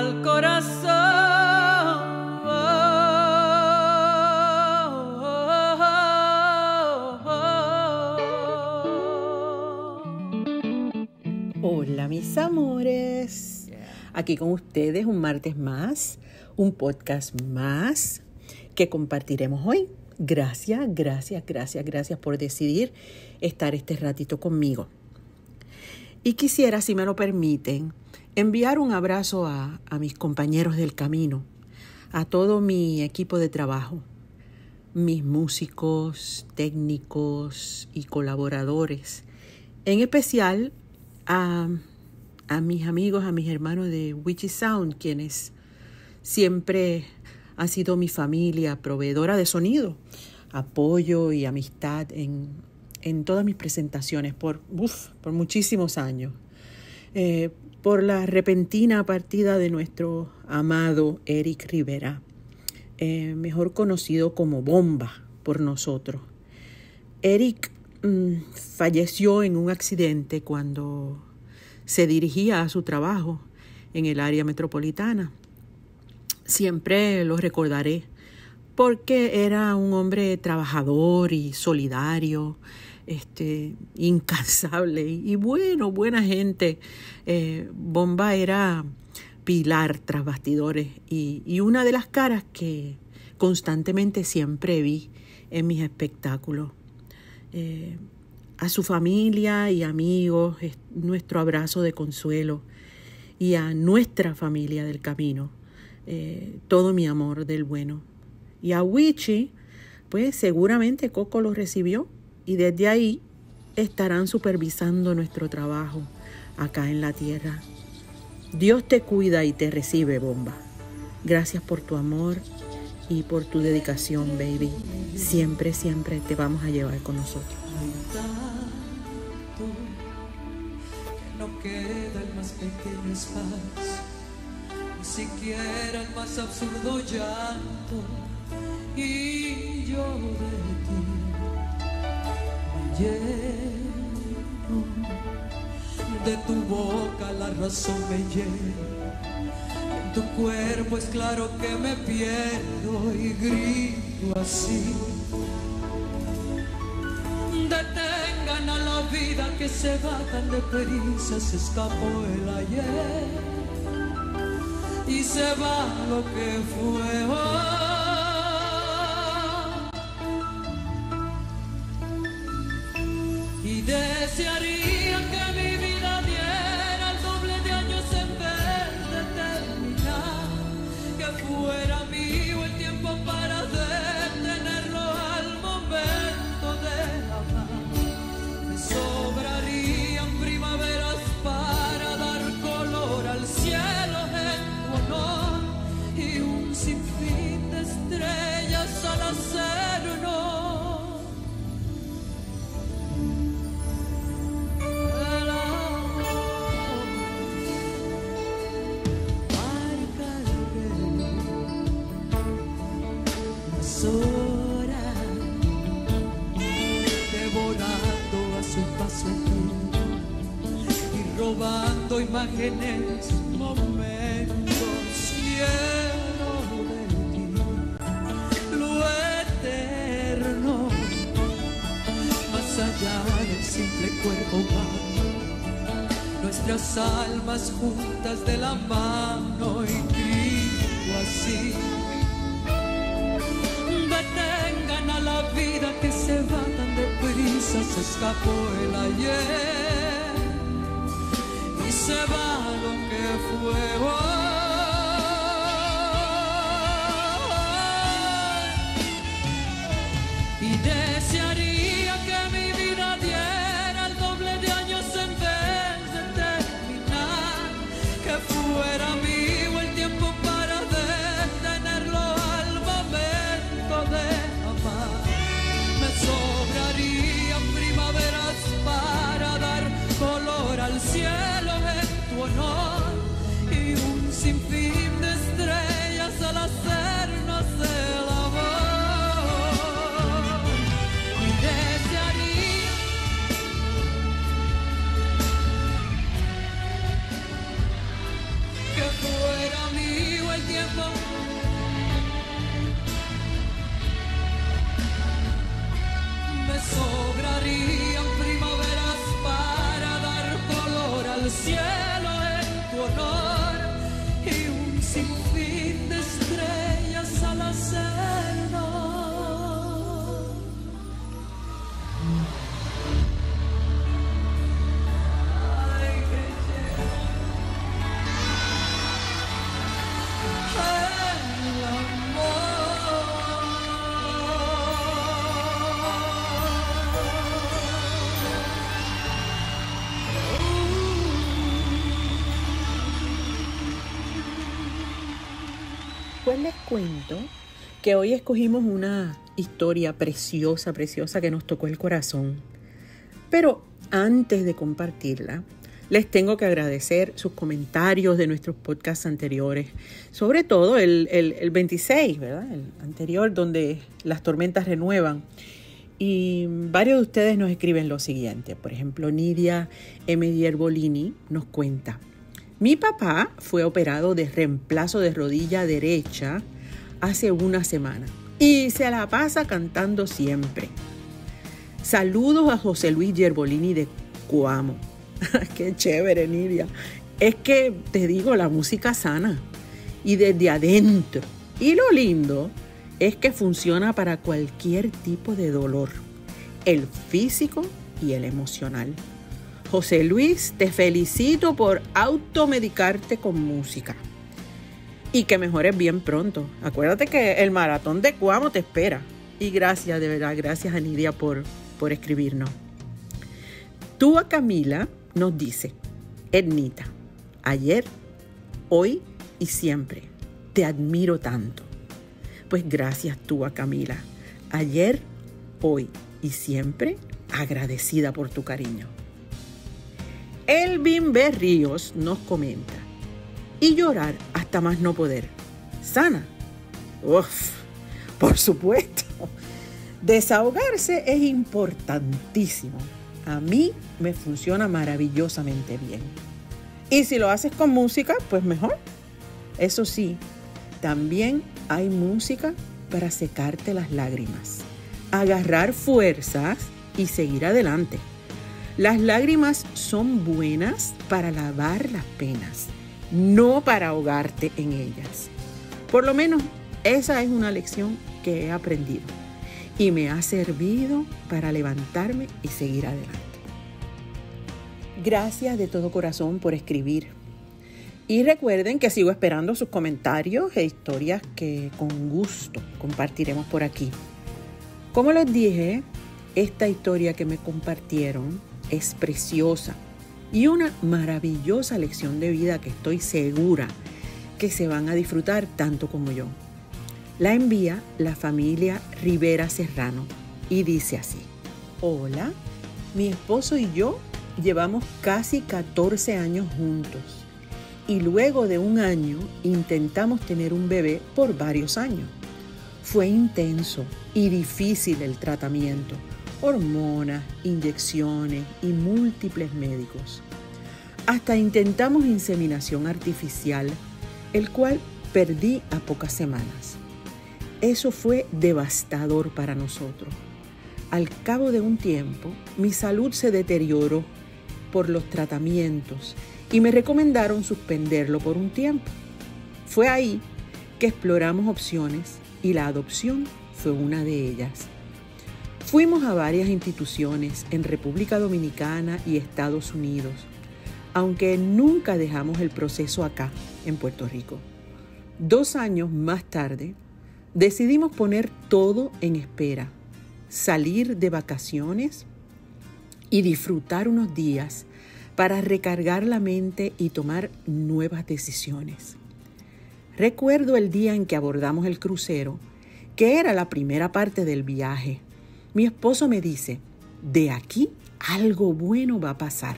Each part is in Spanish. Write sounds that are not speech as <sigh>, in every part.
al corazón. Hola mis amores, aquí con ustedes un martes más, un podcast más que compartiremos hoy. Gracias, gracias, gracias, gracias por decidir estar este ratito conmigo. Y quisiera, si me lo permiten, enviar un abrazo a, mis compañeros del camino, a todo mi equipo de trabajo, mis músicos, técnicos y colaboradores, en especial a, a mis amigos, a mis hermanos de Witchy Sound, quienes siempre han sido mi familia proveedora de sonido, apoyo y amistad en, en todas mis presentaciones por, uf, por muchísimos años. Eh, por la repentina partida de nuestro amado Eric Rivera, eh, mejor conocido como Bomba por nosotros. Eric mmm, falleció en un accidente cuando se dirigía a su trabajo en el área metropolitana. Siempre lo recordaré porque era un hombre trabajador y solidario, este, incansable y, bueno, buena gente. Eh, Bomba era pilar tras bastidores y, una de las caras que constantemente siempre vi en mis espectáculos. Eh, a su familia y amigos, nuestro abrazo de consuelo y a nuestra familia del camino, eh, todo mi amor del bueno. Y a Wichi, pues seguramente Coco lo recibió y desde ahí estarán supervisando nuestro trabajo acá en la tierra. Dios te cuida y te recibe, bomba. Gracias por tu amor y por tu dedicación, baby. Siempre, siempre te vamos a llevar con nosotros. No queda el más pequeño espacio, ni siquiera el más absurdo llanto. Y yo lleno, de tu boca la razón me llena. En tu cuerpo es claro que me pierdo y grito así. Detengan a la vida que se va tan deprisa, se escapó el ayer y se va lo que fue hoy. Y imágenes, momentos. Quiero de ti lo eterno, más allá del simple cuerpo humano. Nuestras almas juntas de la mano y grito así. Detengan a la vida que se va tan deprisa, se escapó el ayer se va lo que fue. Cielo en tu honor y un sinfín cuento que hoy escogimos una historia preciosa, preciosa que nos tocó el corazón. Pero antes de compartirla, les tengo que agradecer sus comentarios de nuestros podcasts anteriores, sobre todo el, el, el 26, ¿verdad? El anterior, donde las tormentas renuevan. Y varios de ustedes nos escriben lo siguiente. Por ejemplo, Nidia M. Dierbolini nos cuenta. Mi papá fue operado de reemplazo de rodilla derecha hace una semana y se la pasa cantando siempre. Saludos a José Luis Gerbolini de Cuamo. <laughs> Qué chévere, Nidia. Es que te digo, la música sana y desde adentro. Y lo lindo es que funciona para cualquier tipo de dolor, el físico y el emocional. José Luis, te felicito por automedicarte con música. Y que mejores bien pronto. Acuérdate que el maratón de Cuamo te espera. Y gracias, de verdad, gracias a Nidia por, por escribirnos. Tú a Camila nos dice, Ednita, ayer, hoy y siempre, te admiro tanto. Pues gracias tú a Camila. Ayer, hoy y siempre, agradecida por tu cariño. Elvin Berríos nos comenta. Y llorar más no poder. Sana. Uf, por supuesto. Desahogarse es importantísimo. A mí me funciona maravillosamente bien. Y si lo haces con música, pues mejor. Eso sí, también hay música para secarte las lágrimas, agarrar fuerzas y seguir adelante. Las lágrimas son buenas para lavar las penas, no para ahogarte en ellas. Por lo menos esa es una lección que he aprendido y me ha servido para levantarme y seguir adelante. Gracias de todo corazón por escribir. Y recuerden que sigo esperando sus comentarios e historias que con gusto compartiremos por aquí. Como les dije, esta historia que me compartieron es preciosa y una maravillosa lección de vida que estoy segura que se van a disfrutar tanto como yo. La envía la familia Rivera Serrano y dice así, hola, mi esposo y yo llevamos casi 14 años juntos y luego de un año intentamos tener un bebé por varios años. Fue intenso y difícil el tratamiento hormonas, inyecciones y múltiples médicos. Hasta intentamos inseminación artificial, el cual perdí a pocas semanas. Eso fue devastador para nosotros. Al cabo de un tiempo, mi salud se deterioró por los tratamientos y me recomendaron suspenderlo por un tiempo. Fue ahí que exploramos opciones y la adopción fue una de ellas. Fuimos a varias instituciones en República Dominicana y Estados Unidos, aunque nunca dejamos el proceso acá, en Puerto Rico. Dos años más tarde, decidimos poner todo en espera, salir de vacaciones y disfrutar unos días para recargar la mente y tomar nuevas decisiones. Recuerdo el día en que abordamos el crucero, que era la primera parte del viaje mi esposo me dice, de aquí algo bueno va a pasar.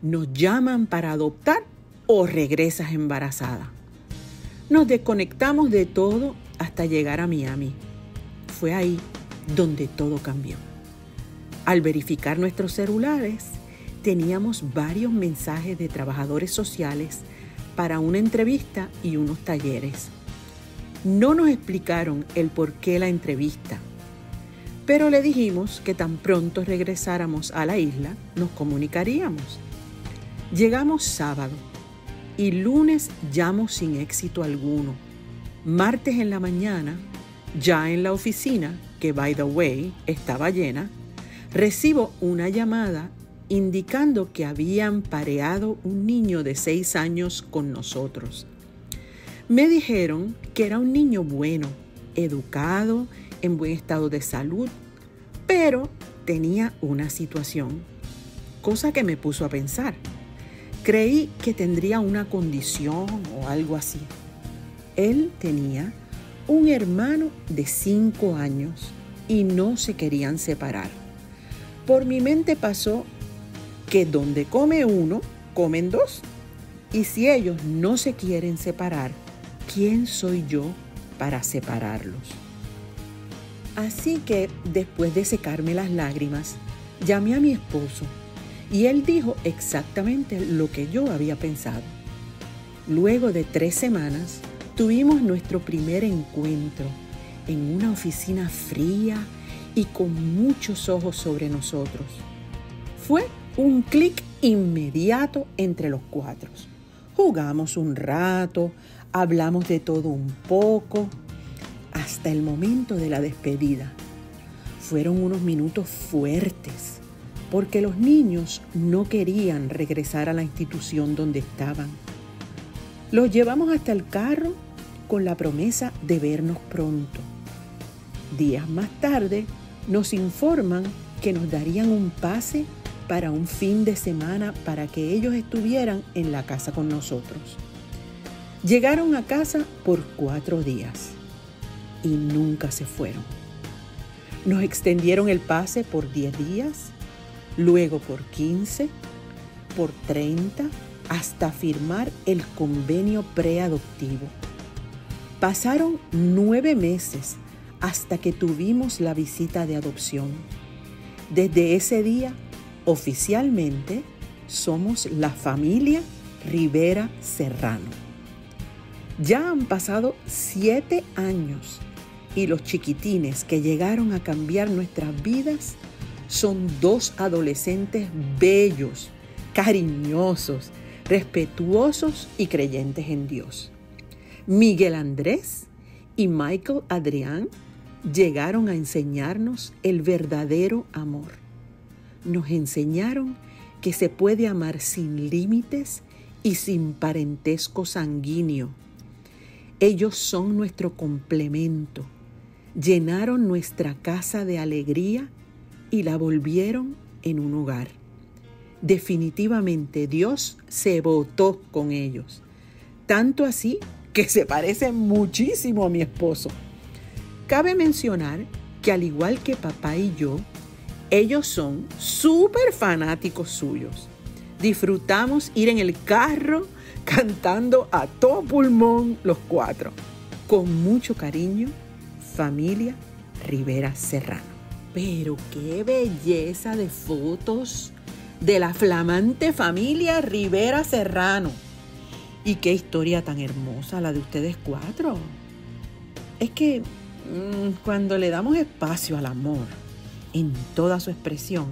Nos llaman para adoptar o regresas embarazada. Nos desconectamos de todo hasta llegar a Miami. Fue ahí donde todo cambió. Al verificar nuestros celulares, teníamos varios mensajes de trabajadores sociales para una entrevista y unos talleres. No nos explicaron el por qué la entrevista pero le dijimos que tan pronto regresáramos a la isla nos comunicaríamos. Llegamos sábado y lunes llamo sin éxito alguno. Martes en la mañana, ya en la oficina, que by the way estaba llena, recibo una llamada indicando que habían pareado un niño de seis años con nosotros. Me dijeron que era un niño bueno, educado, en buen estado de salud, pero tenía una situación, cosa que me puso a pensar. Creí que tendría una condición o algo así. Él tenía un hermano de cinco años y no se querían separar. Por mi mente pasó que donde come uno, comen dos. Y si ellos no se quieren separar, ¿quién soy yo para separarlos? Así que después de secarme las lágrimas, llamé a mi esposo y él dijo exactamente lo que yo había pensado. Luego de tres semanas, tuvimos nuestro primer encuentro en una oficina fría y con muchos ojos sobre nosotros. Fue un clic inmediato entre los cuatro. Jugamos un rato, hablamos de todo un poco, hasta el momento de la despedida. Fueron unos minutos fuertes, porque los niños no querían regresar a la institución donde estaban. Los llevamos hasta el carro con la promesa de vernos pronto. Días más tarde nos informan que nos darían un pase para un fin de semana para que ellos estuvieran en la casa con nosotros. Llegaron a casa por cuatro días y nunca se fueron. Nos extendieron el pase por 10 días, luego por 15, por 30, hasta firmar el convenio preadoptivo. Pasaron nueve meses hasta que tuvimos la visita de adopción. Desde ese día, oficialmente, somos la familia Rivera Serrano. Ya han pasado siete años y los chiquitines que llegaron a cambiar nuestras vidas son dos adolescentes bellos, cariñosos, respetuosos y creyentes en Dios. Miguel Andrés y Michael Adrián llegaron a enseñarnos el verdadero amor. Nos enseñaron que se puede amar sin límites y sin parentesco sanguíneo. Ellos son nuestro complemento llenaron nuestra casa de alegría y la volvieron en un hogar. Definitivamente Dios se votó con ellos, tanto así que se parecen muchísimo a mi esposo. Cabe mencionar que al igual que papá y yo, ellos son súper fanáticos suyos. Disfrutamos ir en el carro cantando a todo pulmón los cuatro, con mucho cariño familia Rivera Serrano. Pero qué belleza de fotos de la flamante familia Rivera Serrano. Y qué historia tan hermosa la de ustedes cuatro. Es que mm, cuando le damos espacio al amor en toda su expresión,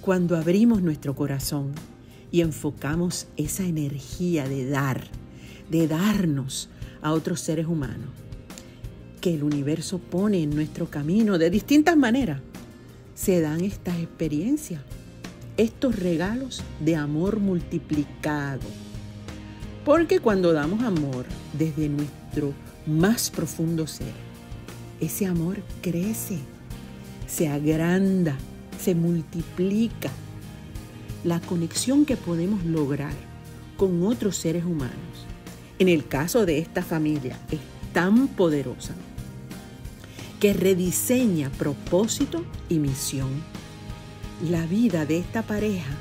cuando abrimos nuestro corazón y enfocamos esa energía de dar, de darnos a otros seres humanos, que el universo pone en nuestro camino de distintas maneras, se dan estas experiencias, estos regalos de amor multiplicado. Porque cuando damos amor desde nuestro más profundo ser, ese amor crece, se agranda, se multiplica. La conexión que podemos lograr con otros seres humanos, en el caso de esta familia, es tan poderosa que rediseña propósito y misión. La vida de esta pareja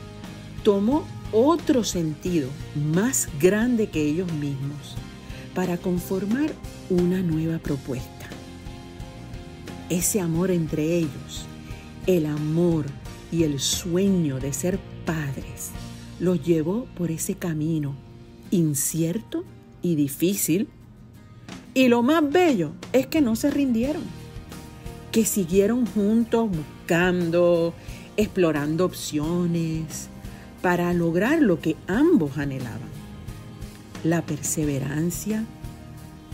tomó otro sentido más grande que ellos mismos para conformar una nueva propuesta. Ese amor entre ellos, el amor y el sueño de ser padres, los llevó por ese camino incierto y difícil. Y lo más bello es que no se rindieron que siguieron juntos buscando, explorando opciones, para lograr lo que ambos anhelaban. La perseverancia,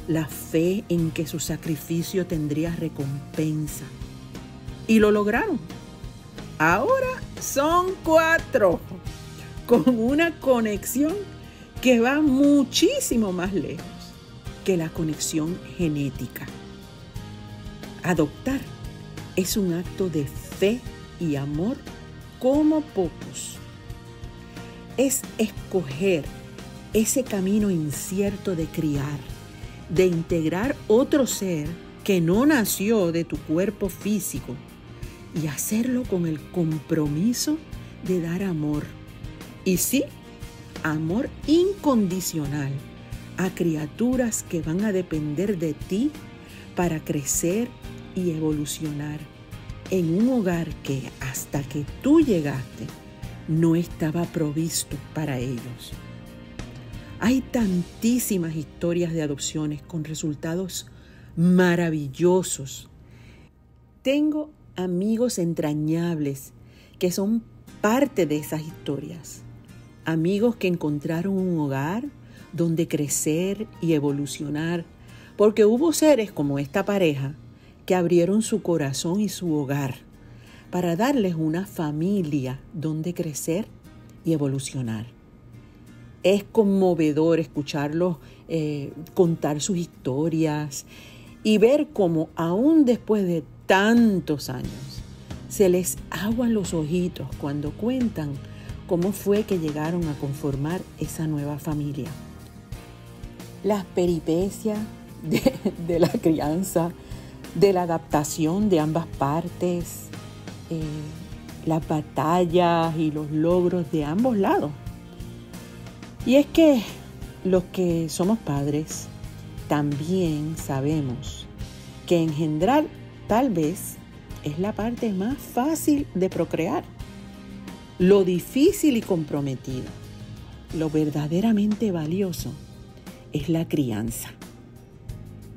la fe en que su sacrificio tendría recompensa. Y lo lograron. Ahora son cuatro, con una conexión que va muchísimo más lejos que la conexión genética. Adoptar es un acto de fe y amor como pocos. Es escoger ese camino incierto de criar, de integrar otro ser que no nació de tu cuerpo físico y hacerlo con el compromiso de dar amor. Y sí, amor incondicional a criaturas que van a depender de ti para crecer y evolucionar en un hogar que hasta que tú llegaste no estaba provisto para ellos. Hay tantísimas historias de adopciones con resultados maravillosos. Tengo amigos entrañables que son parte de esas historias. Amigos que encontraron un hogar donde crecer y evolucionar, porque hubo seres como esta pareja que abrieron su corazón y su hogar para darles una familia donde crecer y evolucionar. Es conmovedor escucharlos eh, contar sus historias y ver cómo aún después de tantos años se les aguan los ojitos cuando cuentan cómo fue que llegaron a conformar esa nueva familia. Las peripecias de, la crianza, de la adaptación de ambas partes, eh, las batallas y los logros de ambos lados. Y es que los que somos padres también sabemos que engendrar tal vez es la parte más fácil de procrear. Lo difícil y comprometido, lo verdaderamente valioso es la crianza.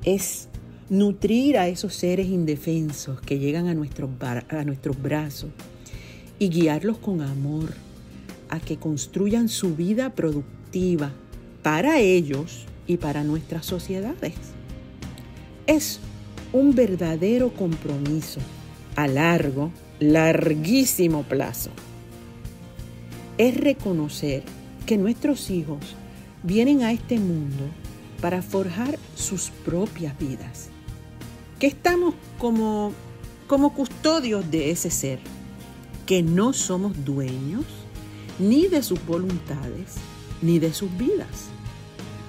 Es nutrir a esos seres indefensos que llegan a nuestros, a nuestros brazos y guiarlos con amor a que construyan su vida productiva para ellos y para nuestras sociedades. Es un verdadero compromiso a largo, larguísimo plazo. Es reconocer que nuestros hijos vienen a este mundo para forjar sus propias vidas, que estamos como, como custodios de ese ser, que no somos dueños ni de sus voluntades ni de sus vidas.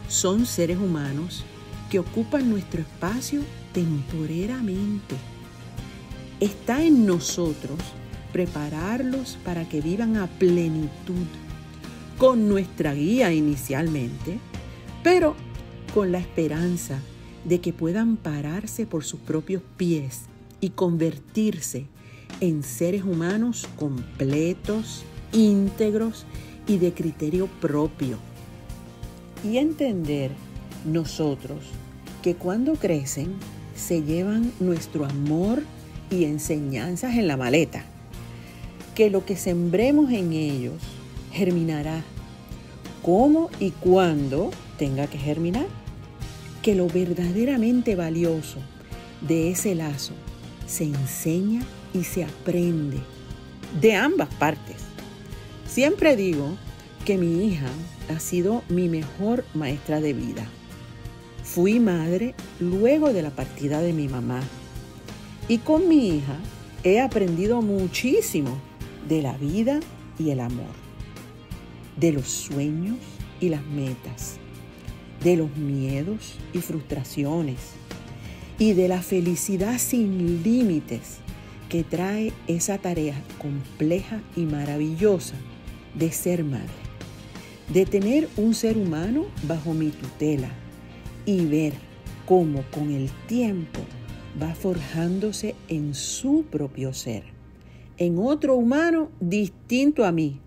Son seres humanos que ocupan nuestro espacio temporeramente. Está en nosotros prepararlos para que vivan a plenitud, con nuestra guía inicialmente, pero con la esperanza de que puedan pararse por sus propios pies y convertirse en seres humanos completos, íntegros y de criterio propio. Y entender nosotros que cuando crecen se llevan nuestro amor y enseñanzas en la maleta. Que lo que sembremos en ellos germinará como y cuando tenga que germinar. Que lo verdaderamente valioso de ese lazo se enseña y se aprende de ambas partes. Siempre digo que mi hija ha sido mi mejor maestra de vida. Fui madre luego de la partida de mi mamá y con mi hija he aprendido muchísimo de la vida y el amor, de los sueños y las metas, de los miedos y frustraciones y de la felicidad sin límites que trae esa tarea compleja y maravillosa de ser madre, de tener un ser humano bajo mi tutela y ver cómo con el tiempo va forjándose en su propio ser, en otro humano distinto a mí,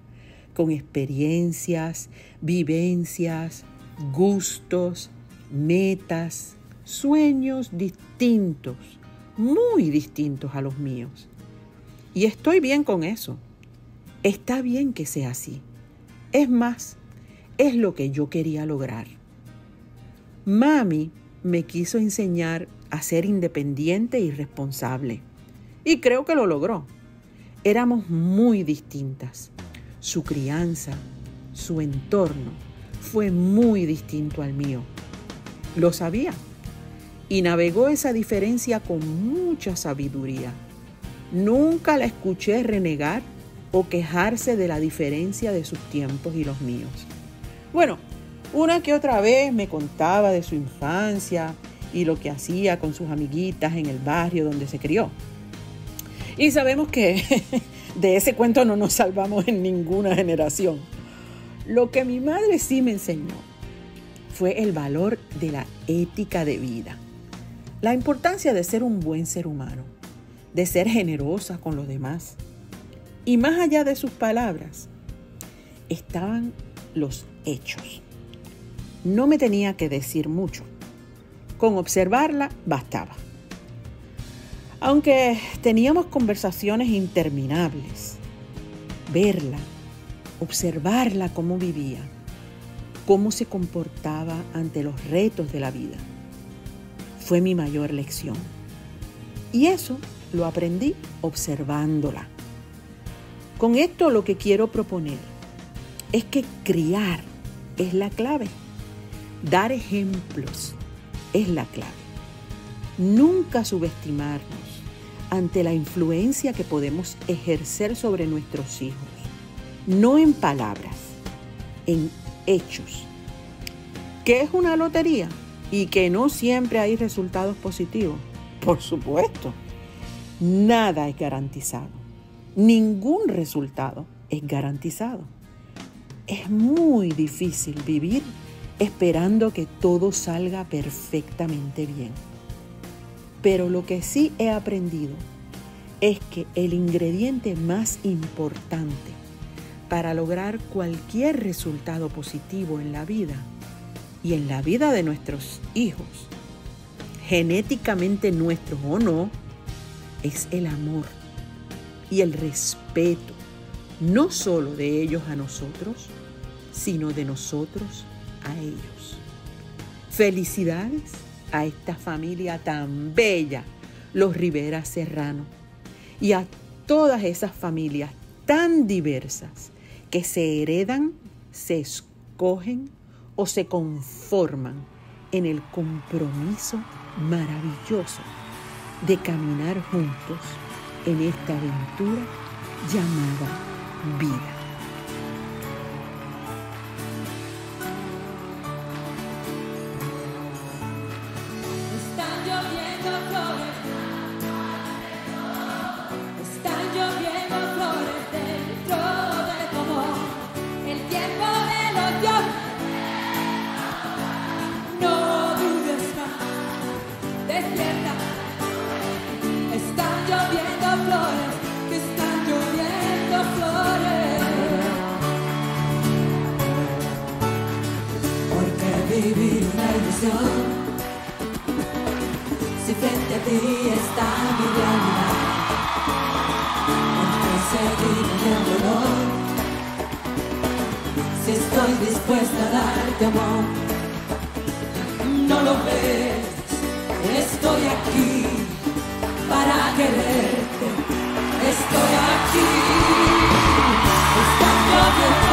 con experiencias, vivencias, gustos, metas, sueños distintos, muy distintos a los míos. Y estoy bien con eso. Está bien que sea así, Es más, es lo que yo quería lograr. Mami me quiso enseñar a ser independiente y responsable. Y creo que lo logró. Éramos muy distintas. Su crianza, su entorno, fue muy distinto al mío. Lo sabía. Y navegó esa diferencia con mucha sabiduría. Nunca la escuché renegar o quejarse de la diferencia de sus tiempos y los míos. Bueno, una que otra vez me contaba de su infancia y lo que hacía con sus amiguitas en el barrio donde se crió. Y sabemos que <laughs> de ese cuento no nos salvamos en ninguna generación. Lo que mi madre sí me enseñó fue el valor de la ética de vida, la importancia de ser un buen ser humano, de ser generosa con los demás. Y más allá de sus palabras, estaban los hechos. No me tenía que decir mucho. Con observarla bastaba. Aunque teníamos conversaciones interminables, verla, observarla cómo vivía, cómo se comportaba ante los retos de la vida, fue mi mayor lección. Y eso lo aprendí observándola. Con esto lo que quiero proponer es que criar es la clave. Dar ejemplos es la clave. Nunca subestimarnos ante la influencia que podemos ejercer sobre nuestros hijos. No en palabras, en hechos. ¿Qué es una lotería? Y que no siempre hay resultados positivos. Por supuesto. Nada es garantizado. Ningún resultado es garantizado. Es muy difícil vivir esperando que todo salga perfectamente bien. Pero lo que sí he aprendido es que el ingrediente más importante para lograr cualquier resultado positivo en la vida y en la vida de nuestros hijos, genéticamente nuestros o no, es el amor y el respeto, no solo de ellos a nosotros, sino de nosotros a ellos. Felicidades a esta familia tan bella, los Rivera Serrano, y a todas esas familias tan diversas que se heredan, se escogen o se conforman en el compromiso maravilloso de caminar juntos en esta aventura llamada vida. Vivir una ilusión. Si frente a ti está mi realidad, porque seguir en el dolor. Si estoy dispuesta a darte amor, no lo ves, estoy aquí para quererte, estoy aquí. Están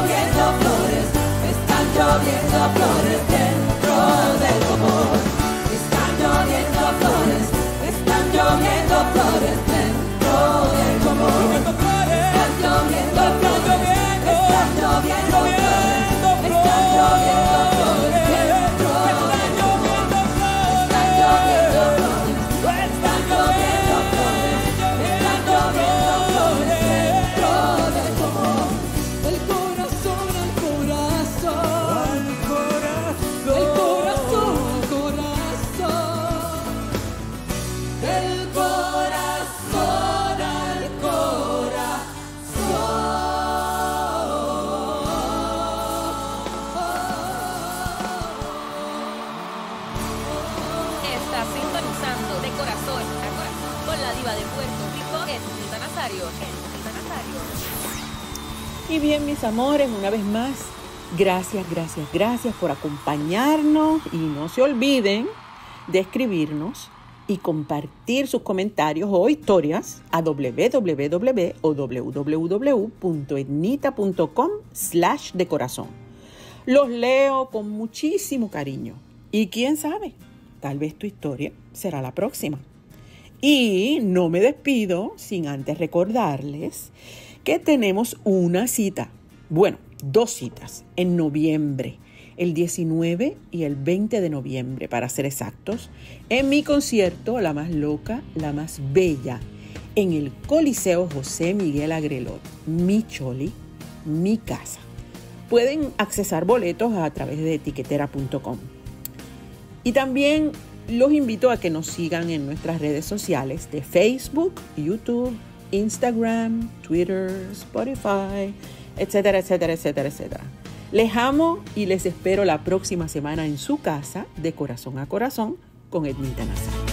lloviendo flores, están lloviendo flores bien, mis amores, una vez más, gracias, gracias, gracias por acompañarnos y no se olviden de escribirnos y compartir sus comentarios o historias a www.etnita.com slash de corazón. Los leo con muchísimo cariño y quién sabe, tal vez tu historia será la próxima. Y no me despido sin antes recordarles que tenemos una cita, bueno, dos citas en noviembre, el 19 y el 20 de noviembre, para ser exactos, en mi concierto La más loca, la más bella, en el Coliseo José Miguel Agrelot, mi choli, mi casa. Pueden accesar boletos a través de etiquetera.com. Y también los invito a que nos sigan en nuestras redes sociales de Facebook, YouTube, Instagram, Twitter, Spotify, etcétera, etcétera, etcétera, etcétera. Les amo y les espero la próxima semana en su casa de corazón a corazón con Edmita Nazario.